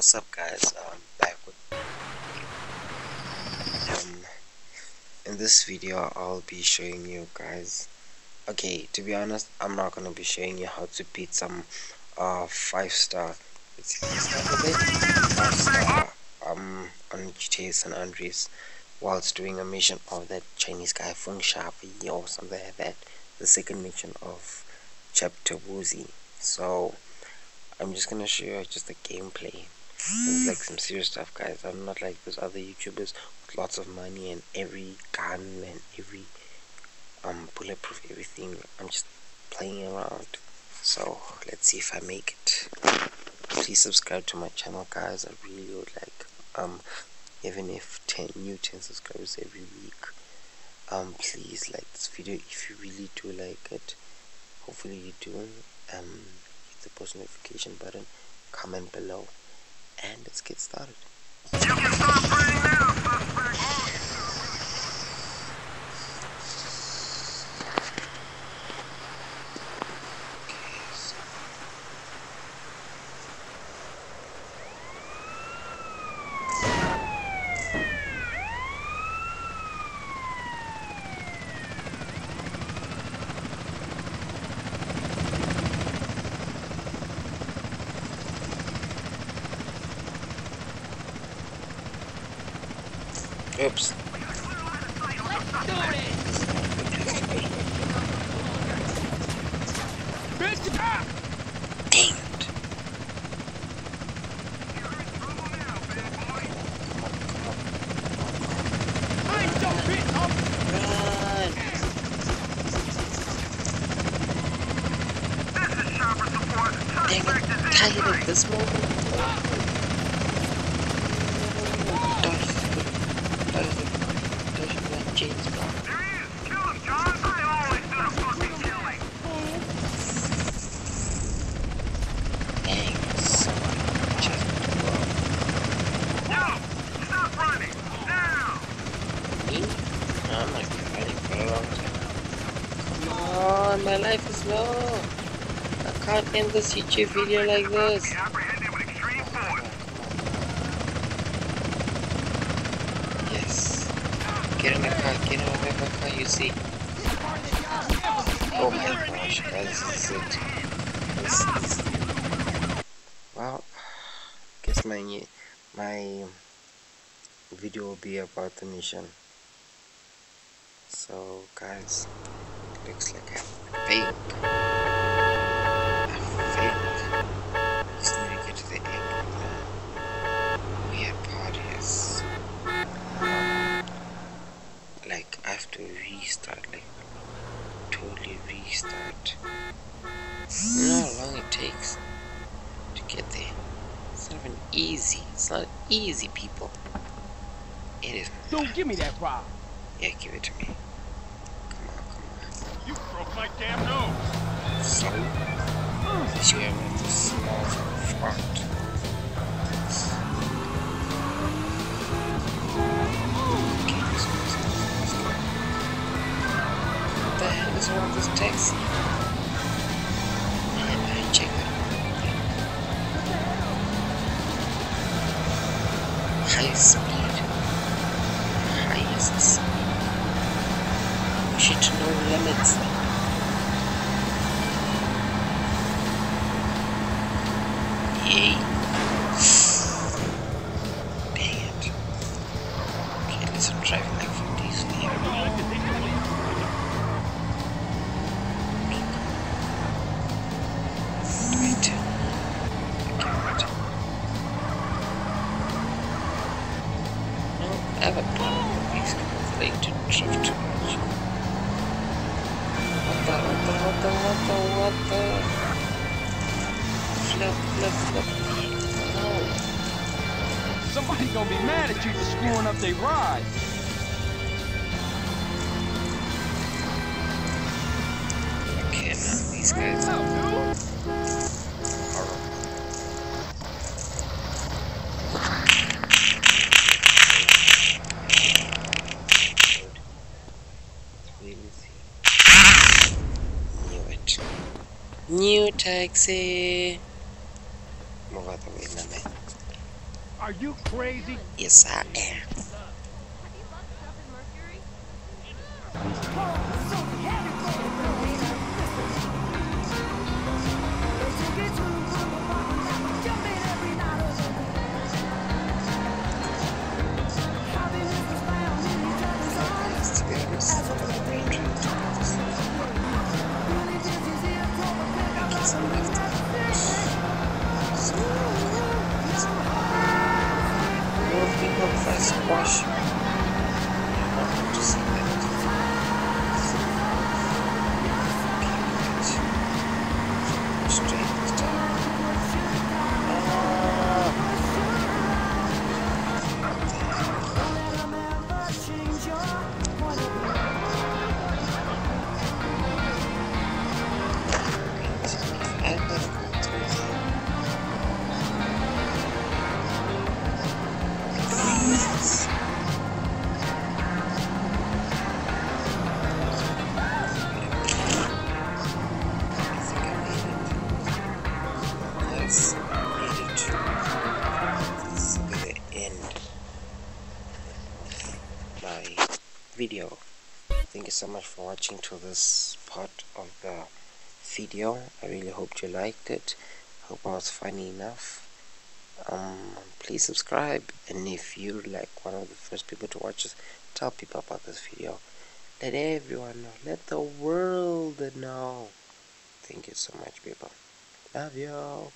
what's up guys? Um back with um in this video i'll be showing you guys okay to be honest i'm not gonna be showing you how to beat some uh five star five star um on GTA San Andreas whilst doing a mission of that Chinese guy Feng Shafi or something like that. The second mission of chapter Woozie so I'm just gonna show you just the gameplay. It's like some serious stuff, guys. I'm not like those other YouTubers with lots of money and every gun and every um bulletproof everything. I'm just playing around. So let's see if I make it. Please subscribe to my channel, guys. I really would like um even if 10 new 10 subscribers every week um please like this video if you really do like it hopefully you do um hit the post notification button, comment below, and let's get started. Oops. Dang it. It. This moment. Dodge. Dodge. Dodge like James Bond. Dang, so just me? I'm not fighting for a Come on, my life is long. I can't end this YouTube video like this. Yes. Get in the car, get in the car, you see. Oh my gosh, guys, this is it. This is well, guess my my video will be about the mission. So, guys, looks like I failed. I failed. Just need to get to the now. We have parties. Um, like, I have to restart, like, totally restart. You know how long it takes to get there? It's not even easy. It's not easy, people. It is. Don't give me that rock. Yeah, give it to me. Come on, come on. You broke my damn nose. So, this you have a small front. What the hell is wrong with this taxi? Man, I check it. High speed. Highest speed. Should know limits. Yay. The, what the. Flip, flip, flip. No. Somebody gonna be mad at you for screwing up their ride. Okay, now these guys are horrible. New taxi. Move out the way, man. Are you crazy? Yes, I am. Porsche. My video. Thank you so much for watching to this part of the video. I really hope you liked it. Hope I was funny enough. Um, please subscribe, and if you're like one of the first people to watch this, tell people about this video. Let everyone know. Let the world know. Thank you so much, people. Love you.